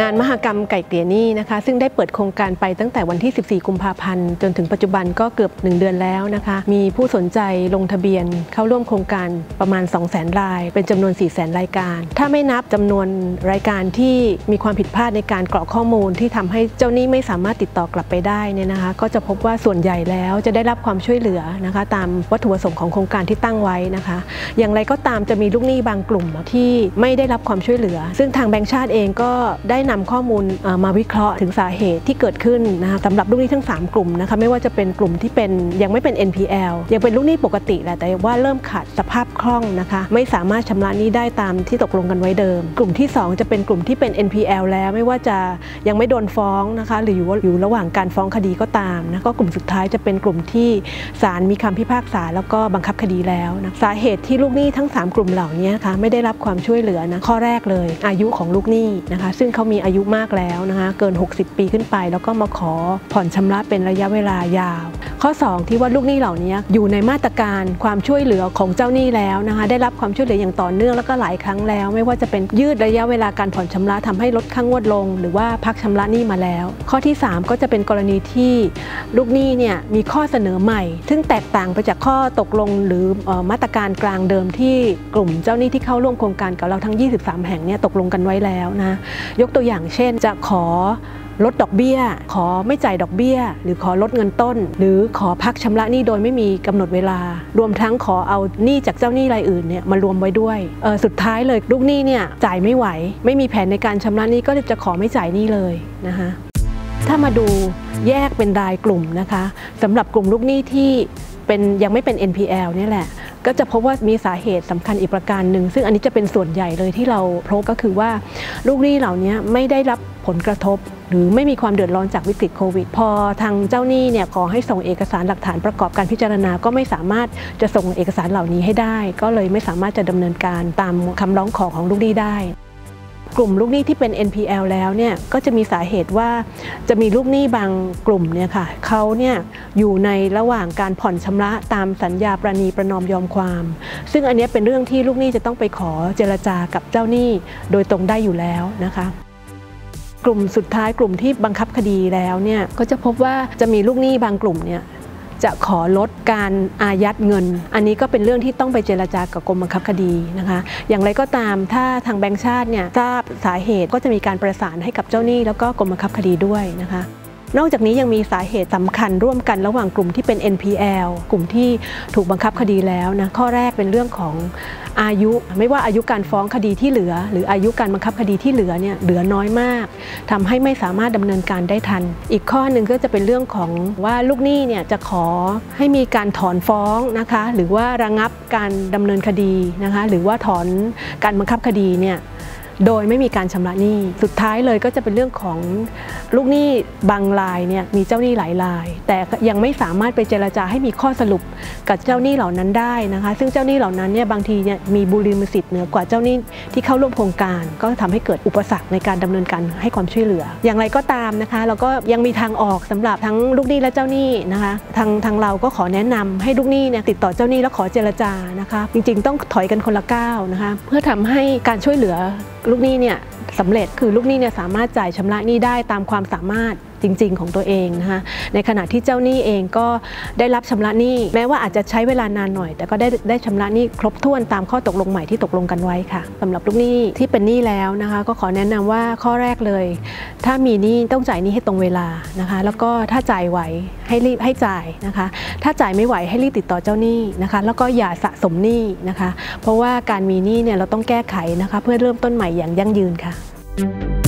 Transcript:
งานมหกรรมไก่เกลี่ยหนี้นะคะซึ่งได้เปิดโครงการไปตั้งแต่วันที่ 14 กุมภาพันธ์ จนถึงปัจจุบันก็เกือบ 1 เดือนแล้วนะคะ มีผู้สนใจลงทะเบียนเข้าร่วมโครงการประมาณ 200,000 ราย เป็นจำนวน 400,000 รายการ ถ้าไม่นับจำนวนรายการที่มีความผิดพลาดในการกรอกข้อมูลที่ทำให้เจ้าหนี้ไม่สามารถติดต่อกลับไปได้เนี่ยนะคะ ก็จะพบว่าส่วนใหญ่แล้วจะได้รับความช่วยเหลือนะคะ ตามวัตถุประสงค์ของโครงการที่ตั้งไว้นะคะ อย่างไรก็ตามจะมีลูกหนี้บางกลุ่มที่ไม่ได้รับความช่วยเหลือ ซึ่งทางแบงก์ชาติเองก็ได้นำข้อมูลมาวิเคราะห์ถึงสาเหตุที่เกิดขึ้นนะคะสำหรับลูกหนี้ทั้ง 3 กลุ่มนะคะไม่ว่าจะเป็นกลุ่มที่เป็นยังไม่เป็น NPL ยังเป็นลูกหนี้ปกติแหละแต่ว่าเริ่มขาดสภาพคล่องนะคะไม่สามารถชำระหนี้ได้ตามที่ตกลงกันไว้เดิม กลุ่มที่ 2 จะเป็นกลุ่มที่เป็น NPL แล้วไม่ว่าจะยังไม่โดนฟ้องนะคะหรืออยู่ระหว่างการฟ้องคดีก็ตามนะก็กลุ่มสุดท้ายจะเป็นกลุ่มที่ศาลมีคำพิพากษาแล้วก็บังคับคดีแล้วนะสาเหตุที่ลูกหนี้ทั้ง 3 กลุ่มเหล่านี้คะไม่ได้รับความช่วยเหลือนะข้อแรกเลย อายุของลูกหนี้นะคะซึ่งเขามีอายุมากแล้วนะคะเกิน 60 ปีขึ้นไป แล้วก็มาขอผ่อนชำระเป็นระยะเวลายาว ข้อ 2 ที่ว่าลูกหนี้เหล่านี้อยู่ในมาตรการความช่วยเหลือของเจ้าหนี้แล้วนะคะได้รับความช่วยเหลืออย่างต่อเนื่องแล้วก็หลายครั้งแล้ว ไม่ว่าจะเป็นยืดระยะเวลาการผ่อนชำระทำให้ลดค่างวดลง หรือว่าพักชำระหนี้มาแล้ว ข้อที่ 3 ก็จะเป็นกรณีที่ลูกหนี้เนี่ยมีข้อเสนอใหม่ ซึ่งแตกต่างไปจากข้อตกลงหรือมาตรการกลางเดิมที่กลุ่มเจ้าหนี้ที่เข้าร่วมโครงการกับเราทั้ง 23 แห่งเนี่ยตกลงกันไว้แล้วนะยกตัวอย่างเช่นจะขอ ลดดอกเบี้ย ขอไม่จ่ายดอกเบี้ย หรือขอลดเงินต้น หรือขอพักชำระหนี้โดยไม่มีกำหนดเวลา รวมทั้งขอเอาหนี้จากเจ้าหนี้รายอื่นเนี่ยมารวมไว้ด้วยสุดท้ายเลยลูกหนี้เนี่ยจ่ายไม่ไหว ไม่มีแผนในการชำระหนี้ก็จะขอไม่จ่ายหนี้เลยนะคะถ้ามาดูแยกเป็นรายกลุ่มนะคะสำหรับกลุ่มลูกหนี้ที่เป็นยังไม่เป็น NPL นี่แหละ ก็จะพบว่ามีสาเหตุสำคัญอีกประการหนึ่ง ซึ่งอันนี้จะเป็นส่วนใหญ่เลยที่เราพบก็คือว่าลูกหนี้เหล่านี้ไม่ได้รับผลกระทบ หรือไม่มีความเดือดร้อนจากวิกฤตโควิด พอทางเจ้าหนี้เนี่ยขอให้ส่งเอกสารหลักฐานประกอบการพิจารณาก็ไม่สามารถจะส่งเอกสารเหล่านี้ให้ได้ ก็เลยไม่สามารถจะดำเนินการตามคำร้องขอของลูกหนี้ได้กลุ่มลูกหนี้ที่เป็น NPL แล้วเนี่ยก็จะมีสาเหตุว่าจะมีลูกหนี้บางกลุ่มเนี่ยค่ะเขาเนี่ยอยู่ในระหว่างการผ่อนชำระตามสัญญาประนีประนอมยอมความ ซึ่งอันนี้เป็นเรื่องที่ลูกหนี้จะต้องไปขอเจรจากับเจ้าหนี้โดยตรงได้อยู่แล้วนะคะ กลุ่มสุดท้ายกลุ่มที่บังคับคดีแล้วเนี่ยก็จะพบว่าจะมีลูกหนี้บางกลุ่มเนี่ยจะขอลดการอายัดเงิน อันนี้ก็เป็นเรื่องที่ต้องไปเจราจากับกรมบังคับคดีนะคะ อย่างไรก็ตามถ้าทางแบงค์ชาติเนี่ยทราบสาเหตุก็จะมีการประสานให้กับเจ้าหนี้แล้วก็กรมบังคับคดีด้วยนะคะ นอกจากนี้ยังมีสาเหตุสำคัญร่วมกันระหว่างกลุ่มที่เป็น NPL กลุ่มที่ถูกบังคับคดีแล้วนะข้อแรกเป็นเรื่องของอายุ ไม่ว่าอายุการฟ้องคดีที่เหลือ หรืออายุการบังคับคดีที่เหลือเนี่ยเหลือน้อยมากทำให้ไม่สามารถดำเนินการได้ทัน อีกข้อหนึ่งก็จะเป็นเรื่องของว่าลูกหนี้เนี่ยจะขอให้มีการถอนฟ้องนะคะ หรือว่าระงับการดำเนินคดีนะคะ หรือว่าถอนการบังคับคดีเนี่ย โดยไม่มีการชำระหนี้ สุดท้ายเลยก็จะเป็นเรื่องของลูกหนี้บางรายเนี่ยมีเจ้าหนี้หลายราย แต่ยังไม่สามารถไปเจราจาให้มีข้อสรุปกับเจ้าหนี้เหล่านั้นได้นะคะ ซึ่งเจ้าหนี้เหล่านั้นเนี่ยบางทีเนี่ยมีบุริมสิทธิ์เหนือกว่าเจ้าหนี้ที่เข้าร่วมโครงการ ก็ทำให้เกิดอุปสรรคในการดำเนินการให้ความช่วยเหลือ อย่างไรก็ตามนะคะ เราก็ยังมีทางออกสำหรับทั้งลูกหนี้และเจ้าหนี้นะคะทางทางเราก็ขอแนะนำให้ลูกหนี้เนี่ยติดต่อเจ้าหนี้แล้วขอเจรจานะคะ จริง ๆ ต้องถอยกันคนละก้าวนะคะ เพื่อทำให้การช่วยเหลือลูกหนี้เนี่ย สำเร็จคือลูกหนี้เนี่ยสามารถจ่ายชำระหนี้ได้ตามความสามารถจริง ๆ ของตัวเองนะคะในขณะที่เจ้าหนี้เองก็ได้รับชำระหนี้ แม้ว่าอาจจะใช้เวลานานหน่อย แต่ก็ได้ได้ชำระหนี้ครบถ้วนตามข้อตกลงใหม่ที่ตกลงกันไว้ค่ะสำหรับลูกหนี้ที่เป็นหนี้แล้วนะคะ ก็ขอแนะนำว่าข้อแรกเลย ถ้ามีหนี้ต้องจ่ายหนี้ให้ตรงเวลานะคะ แล้วก็ถ้าจ่ายไหวให้รีบให้จ่ายนะคะ ถ้าจ่ายไม่ไหวให้รีบติดต่อเจ้าหนี้นะคะ แล้วก็อย่าสะสมหนี้นะคะ เพราะว่าการมีหนี้เนี่ยเราต้องแก้ไขนะคะ เพื่อเริ่มต้นใหม่อย่างยั่งยืนค่ะ Thank you